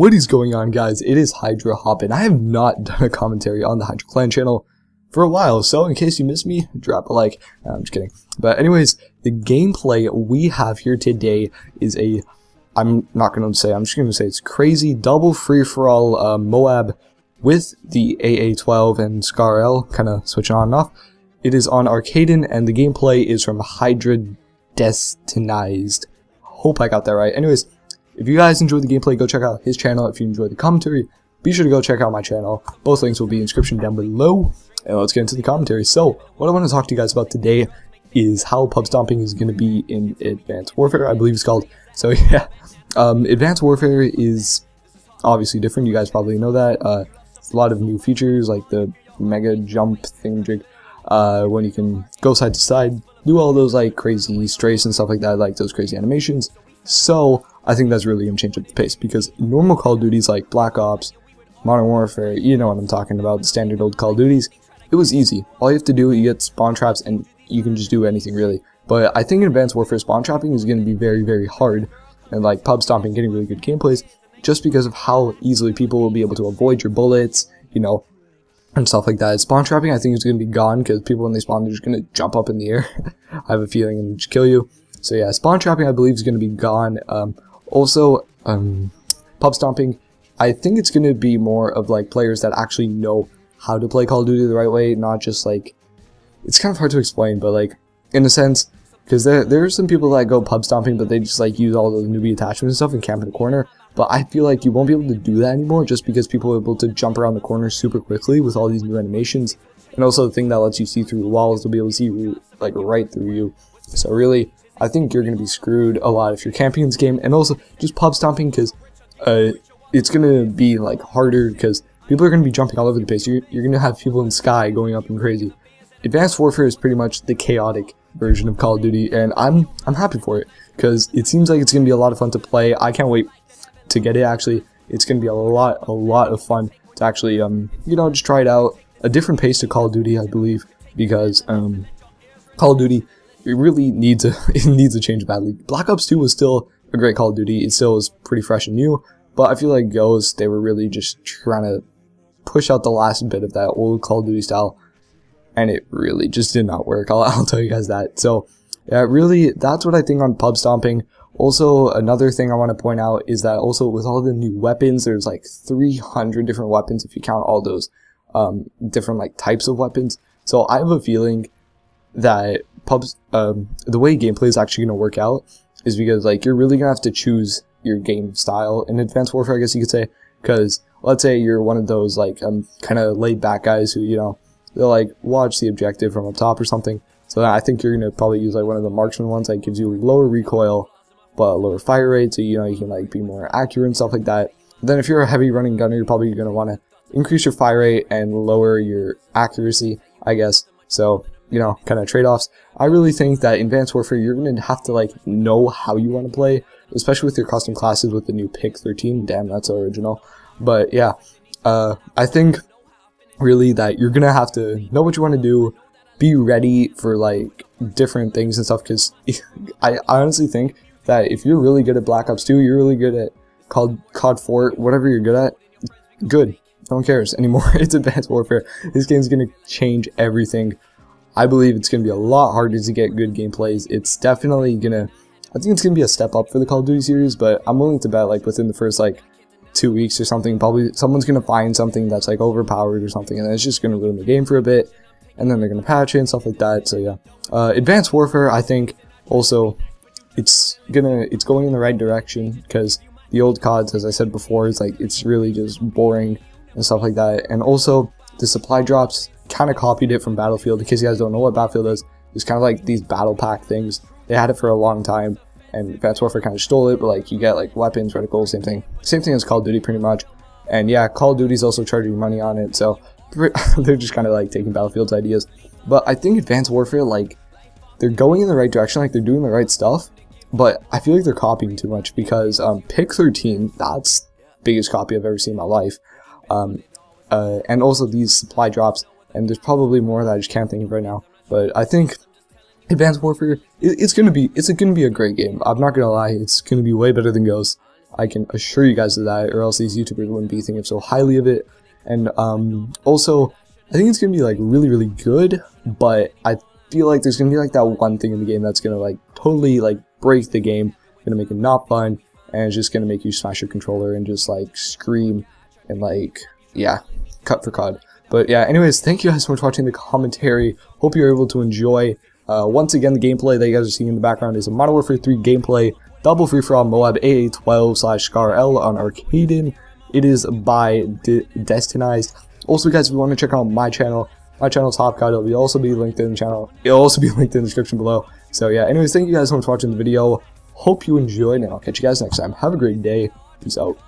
What is going on guys? It is Hydra Haup and I have not done a commentary on the Hydra Clan channel for a while, so in case you missed me, drop a like. No, I'm just kidding. But anyways, the gameplay we have here today is a, I'm not going to say, I'm just going to say it's crazy double free-for-all uh, Moab with the AA-12 and Scar L, kind of switching on and off. It is on Arkaden and the gameplay is from Hydra Destinyzed. Hope I got that right. Anyways, if you guys enjoyed the gameplay, go check out his channel. If you enjoyed the commentary, be sure to go check out my channel. Both links will be in the description down below. And let's get into the commentary. So, what I want to talk to you guys about today is how pub stomping is going to be in Advanced Warfare, I believe it's called. So, yeah, um, Advanced Warfare is obviously different. You guys probably know that. Uh, a lot of new features like the mega jump thing uh, when you can go side to side, do all those like crazy strays and stuff like that, like those crazy animations. So, I think that's really going to change up the pace because normal Call of Duties like Black Ops, Modern Warfare, you know what I'm talking about, the standard old Call of Duties, it was easy. All you have to do, you get spawn traps and you can just do anything really. But I think in Advanced Warfare spawn trapping is going to be very, very hard and like pub stomping, getting really good gameplays just because of how easily people will be able to avoid your bullets, you know, and stuff like that. Spawn trapping I think is going to be gone because people when they spawn they're just going to jump up in the air. I have a feeling and just kill you. So yeah, spawn trapping I believe is going to be gone. Um, also, um, pub stomping, I think it's going to be more of like players that actually know how to play Call of Duty the right way, not just like, it's kind of hard to explain, but like, in a sense, because there, there are some people that go pub stomping, but they just like use all the newbie attachments and stuff and camp in the corner. But I feel like you won't be able to do that anymore just because people are able to jump around the corner super quickly with all these new animations. And also the thing that lets you see through the walls, they'll be able to see like right through you. So really, I think you're going to be screwed a lot if you're camping in this game, and also just pub stomping because uh, it's going to be like harder because people are going to be jumping all over the place. You're, you're going to have people in sky going up and crazy. Advanced Warfare is pretty much the chaotic version of Call of Duty, and I'm I'm happy for it because it seems like it's going to be a lot of fun to play. I can't wait to get it. Actually, it's going to be a lot a lot of fun to actually um you know just try it out. A different pace to Call of Duty, I believe, because um Call of Duty it really needs a it needs a change badly. Black Ops 2 was still a great Call of Duty. It still was pretty fresh and new, but I feel like Ghost they were really just trying to push out the last bit of that old Call of Duty style, and it really just did not work. I'll, I'll tell you guys that. So yeah, really that's what I think on pub stomping. Also, another thing I want to point out is that also with all the new weapons, there's like 300 different weapons if you count all those um, different like types of weapons. So I have a feeling that pubs um, the way gameplay is actually going to work out is because like you're really gonna have to choose your game style in Advanced Warfare, I guess you could say. Because let's say you're one of those like um kind of laid back guys who you know they'll like watch the objective from up top or something. So I think you're gonna probably use like one of the marksman ones that gives you lower recoil but lower fire rate, so you know you can like be more accurate and stuff like that. then if you're a heavy running gunner, you're probably gonna want to increase your fire rate and lower your accuracy, I guess. So you know, kind of trade-offs. I really think that in Advanced Warfare, you're going to have to, like, know how you want to play, especially with your custom classes with the new Pick 13. Damn, that's original. But, yeah, uh, I think, really, that you're going to have to know what you want to do, be ready for, like, different things and stuff, because I, honestly think that if you're really good at Black Ops 2, you're really good at COD, COD 4, whatever you're good at, good. No one cares anymore. it's Advanced Warfare. This game's going to change everything I believe it's going to be a lot harder to get good gameplays. It's definitely going to, I think it's going to be a step up for the Call of Duty series, but I'm willing to bet like within the first like two weeks or something, probably someone's going to find something that's like overpowered or something, and it's just going to ruin the game for a bit, and then they're going to patch it and stuff like that. So yeah, uh, Advanced Warfare, I think also it's gonna it's going in the right direction because the old CODs, as I said before, is like it's really just boring and stuff like that, and also the supply drops kind of copied it from Battlefield. In case you guys don't know what Battlefield is, it's kind of like these battle pack things. They had it for a long time, and Advanced Warfare kind of stole it, but like you get like weapons, reticles, same thing. Same thing as Call of Duty pretty much. And yeah, Call of Duty's also charging money on it, so they're just kind of like taking Battlefield's ideas. But I think Advanced Warfare, like, they're going in the right direction, like they're doing the right stuff, but I feel like they're copying too much because um, Pick 13, that's biggest copy I've ever seen in my life. Um, uh, and also these supply drops, and there's probably more that I just can't think of right now. But I think Advanced Warfare, it, it's gonna be it's gonna be a great game. I'm not gonna lie, it's gonna be way better than Ghost. I can assure you guys of that, or else these YouTubers wouldn't be thinking so highly of it. And um, also, I think it's gonna be like really, really good, but I feel like there's gonna be like that one thing in the game that's gonna like totally like break the game, gonna make it not fun, and it's just gonna make you smash your controller and just like scream and like yeah, cut for COD. But yeah, anyways, thank you guys so much for watching the commentary. Hope you're able to enjoy. Uh, once again, the gameplay that you guys are seeing in the background is a Modern Warfare 3 gameplay, double free for all Moab AA12 slash Scar L on Arkaden. It is by De Destinyzed. Also, guys, if you want to check out my channel, my channel's HaupCOD. It'll be also be linked in the channel. It'll also be linked in the description below. So yeah, anyways, thank you guys so much for watching the video. Hope you enjoyed, and I'll catch you guys next time. Have a great day. Peace out.